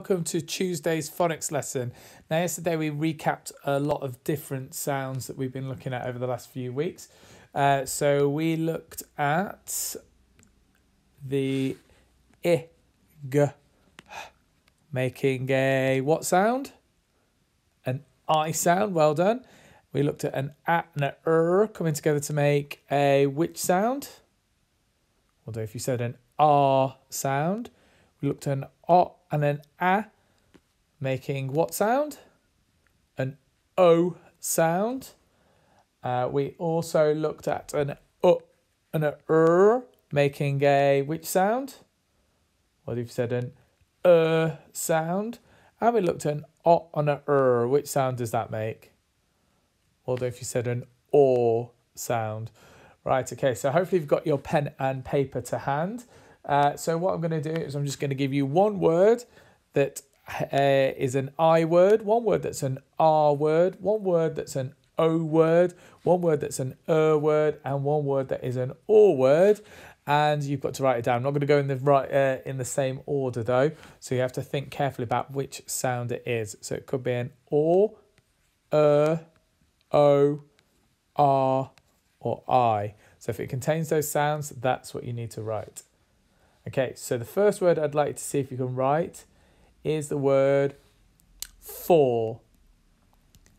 Welcome to Tuesday's phonics lesson. Now, yesterday we recapped a lot of different sounds that we've been looking at over the last few weeks. Uh, so we looked at the i, g, making a what sound? An I sound. Well done. We looked at an a and an coming together to make a which sound? Although if you said an r sound, we looked at an o and an a, making what sound? An o sound. Uh, we also looked at an u and an er, making a which sound? What if you said an er sound? And we looked at an o and an er. Which sound does that make? Although if you said an or sound. Right, okay, so hopefully you've got your pen and paper to hand. Uh, so what I'm going to do is I'm just going to give you one word that uh, is an I word, one word that's an R word, one word that's an O word, one word that's an er word, and one word that is an or word. And you've got to write it down. I'm not going to go in the right uh, in the same order though, so you have to think carefully about which sound it is. So it could be an or, er, o, r, or I. So if it contains those sounds, that's what you need to write. Okay, so the first word I'd like to see if you can write is the word for.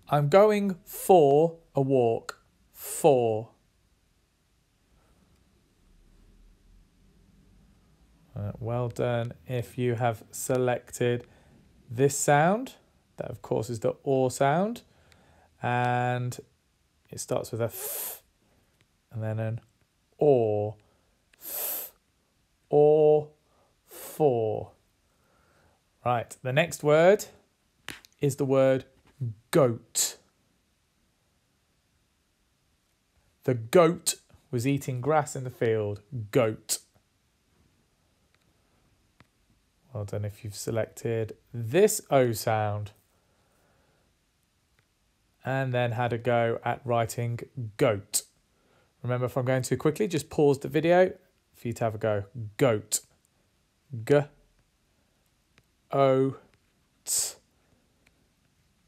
I'm going for a walk. For. Uh, well done if you have selected this sound. That, of course, is the or sound. And it starts with a f and then an or. F, or, for. Right, the next word is the word goat. The goat was eating grass in the field. Goat. Well done if you've selected this O sound. And then had a go at writing goat. Remember, if I'm going too quickly, just pause the video for you to have a go. Goat. G. O. T.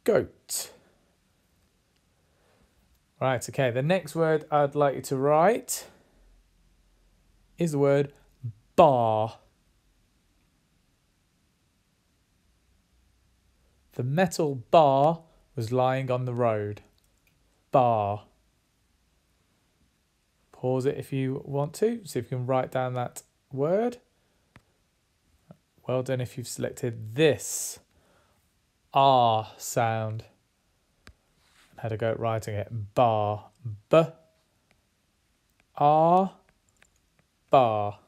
Goat. Right, okay. The next word I'd like you to write is the word bar. The metal bar was lying on the road. Bar. Pause it if you want to, see if you can write down that word. Well done if you've selected this R sound. And had a go at writing it. Bar. B. R. Bar.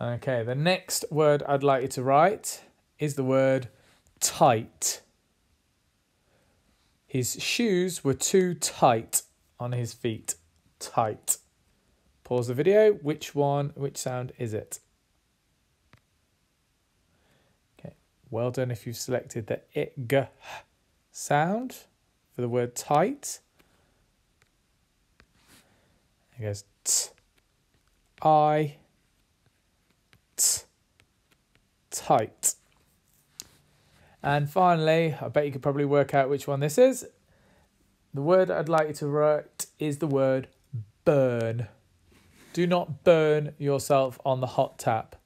Okay, the next word I'd like you to write is the word tight. His shoes were too tight on his feet. Tight. Pause the video. Which one, which sound is it? Okay, well done if you've selected the ig sound for the word tight. It goes t, I, t, tight. And finally, I bet you could probably work out which one this is. The word I'd like you to write is the word burn. Do not burn yourself on the hot tap.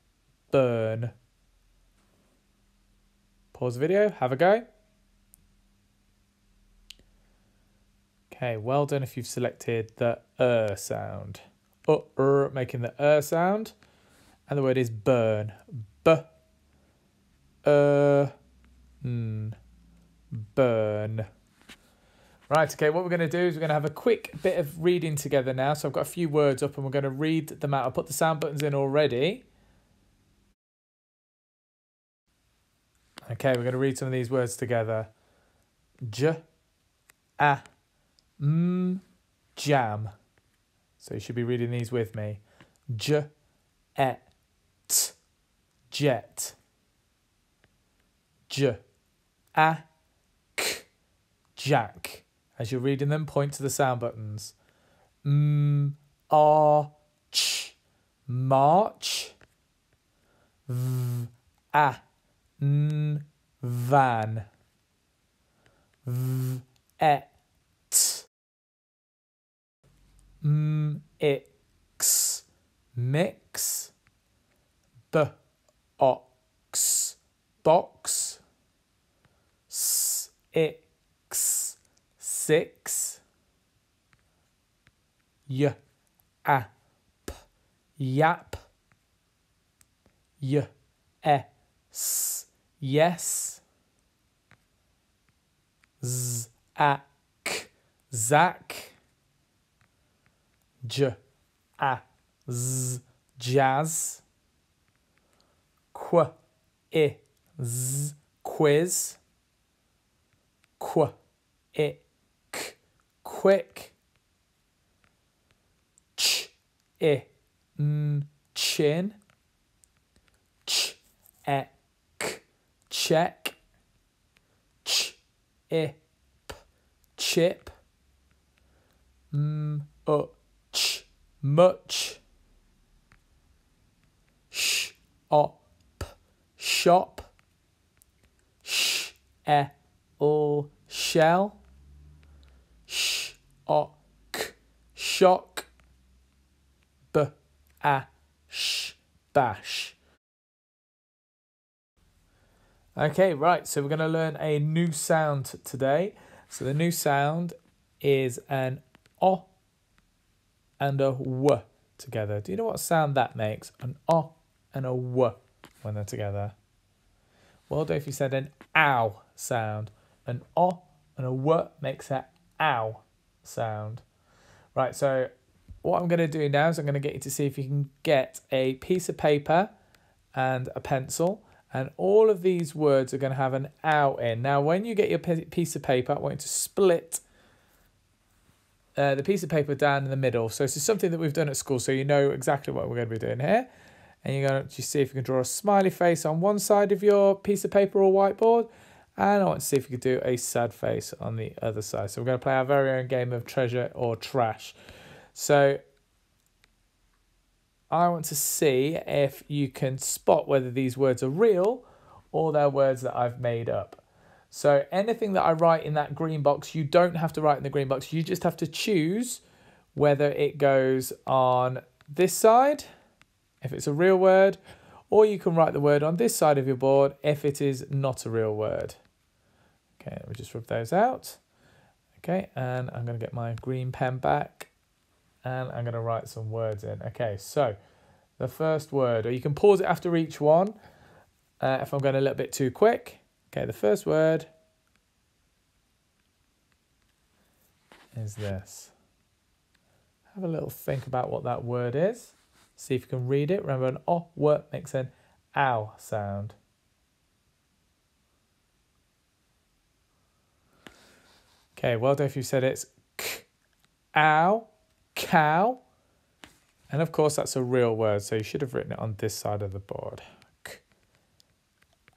Burn. Pause the video, have a go. Okay, well done if you've selected the er sound. Uh, er, making the er sound. And the word is burn. B. Er. Mm, burn. Right, okay, what we're going to do is we're going to have a quick bit of reading together now. So I've got a few words up and we're going to read them out. I'll put the sound buttons in already. Okay, we're going to read some of these words together. J, a, m, jam. So you should be reading these with me. J, et, jet. J, a, k, jack. As you're reading them, point to the sound buttons. M, R, ch, march. V, a, n, van. V, et. M, ix, mix. B, ox, box. S, ix, six. Y, a, p, yap. Y, s, yes. Z, a, k, Zach. J, a, z, jazz. Qu, i, z, quiz. Qu, i, k, quick. Ch, i, n, chin. Ch, e, check. Chip. M, u, ch, much. Op, shop. Sh, l, shell. Sh, o, k, shock. B, a, sh, bash. Okay, right, so we're going to learn a new sound today. So the new sound is an O and a W together. Do you know what sound that makes? An O and a W when they're together. Well, if you said an ow sound, an O and a W makes a ow sound. Right, so what I'm going to do now is I'm going to get you to see if you can get a piece of paper and a pencil and all of these words are going to have an ow in. Now, when you get your piece of paper, I want you to split uh, the piece of paper down in the middle. So this is something that we've done at school, so you know exactly what we're going to be doing here. And you're going to see if you can draw a smiley face on one side of your piece of paper or whiteboard. And I want to see if you can do a sad face on the other side. So we're going to play our very own game of treasure or trash. So I want to see if you can spot whether these words are real or they're words that I've made up. So anything that I write in that green box, you don't have to write in the green box. You just have to choose whether it goes on this side, if it's a real word, or you can write the word on this side of your board if it is not a real word. Okay, let me just rub those out. Okay, and I'm going to get my green pen back and I'm going to write some words in. Okay, so the first word, or you can pause it after each one uh, if I'm going a little bit too quick. Okay, the first word is this. Have a little think about what that word is. See if you can read it. Remember, an o word makes an ow sound. Okay, well done if you said it's k, ow cow. And of course, that's a real word, so you should have written it on this side of the board. K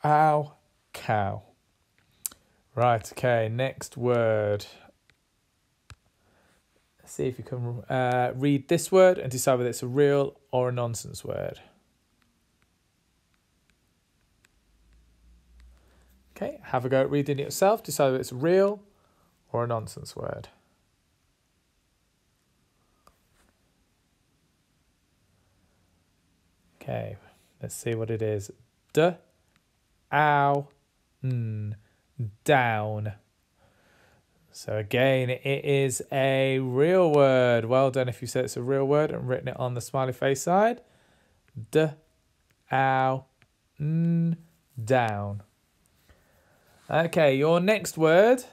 ow, cow. Right, okay, next word. Let's see if you can uh, read this word and decide whether it's a real or a nonsense word. Okay, have a go at reading it yourself, decide whether it's a real or a nonsense word. Okay, let's see what it is. D, ow, n, down. So again, it is a real word. Well done if you said it's a real word and written it on the smiley face side. D, ow, n, down. Okay, your next word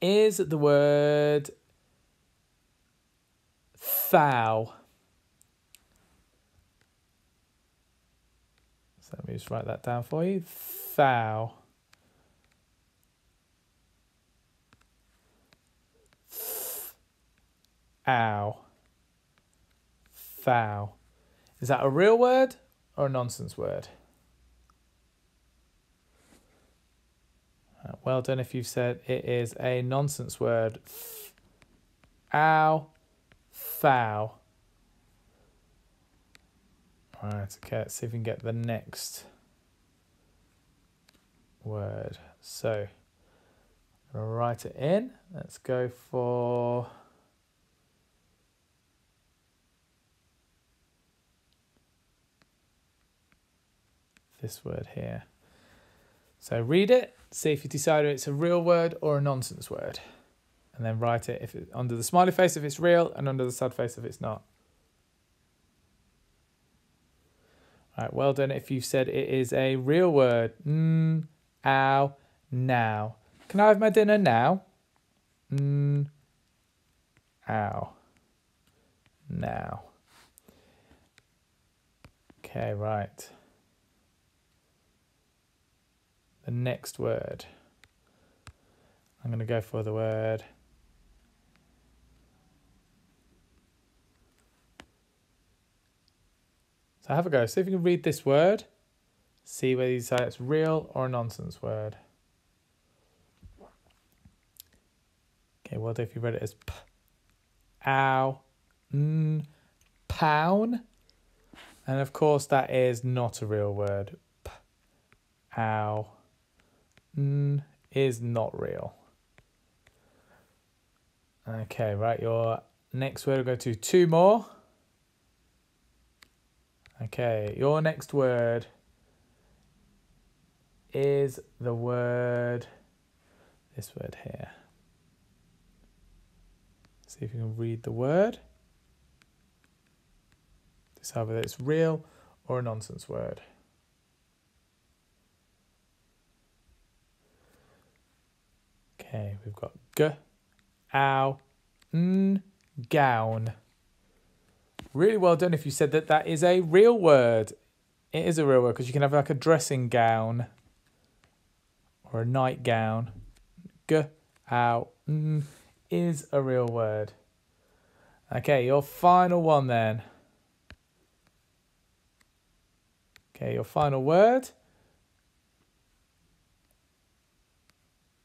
is the word thou. So let me just write that down for you. Thou. Ow. Thou. Is that a real word or a nonsense word? Uh, well done if you've said it is a nonsense word. Ow. Thou. Right, okay, let's see if we can get the next word. So write it in. Let's go for this word here. So read it, see if you decide it's a real word or a nonsense word. And then write it if it, under the smiley face if it's real and under the sad face if it's not. Right, well done if you've said it is a real word. Mm, ow, now. Can I have my dinner now? Mm, ow, now. Okay, right. The next word. I'm going to go for the word So have a go. See if you can read this word. See whether you say it's real or a nonsense word. Okay, what if you read it as p, ow, n, pound? And of course, that is not a real word. P, ow, n is not real. Okay, right, your next word We'll go to two more. Okay, your next word is the word, this word here. See if you can read the word. Decide whether it's real or a nonsense word. Okay, we've got g, ow, n, gown. Really well done if you said that that is a real word. It is a real word because you can have like a dressing gown or a nightgown. G, out, mm, is a real word. Okay, your final one then. Okay, your final word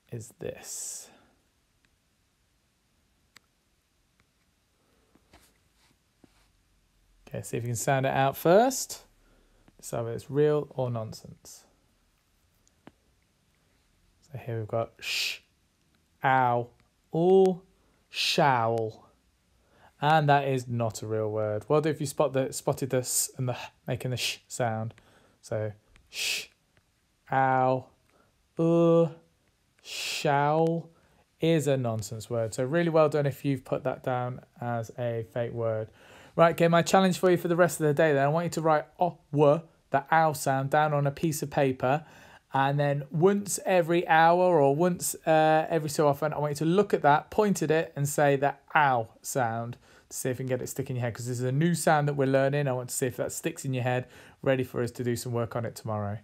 is this. Okay, see if you can sound it out first. So it's real or nonsense. So here we've got sh, ow, or showl. And that is not a real word. Well, if you spot the spotted the s and the making the sh sound. So sh, ow, uh, showl is a nonsense word. So really well done if you've put that down as a fake word. Right, okay, my challenge for you for the rest of the day then, I want you to write oh, the ow sound, down on a piece of paper. And then once every hour or once uh, every so often, I want you to look at that, point at it, and say the ow sound to see if you can get it stick in your head. Because this is a new sound that we're learning. I want to see if that sticks in your head, ready for us to do some work on it tomorrow.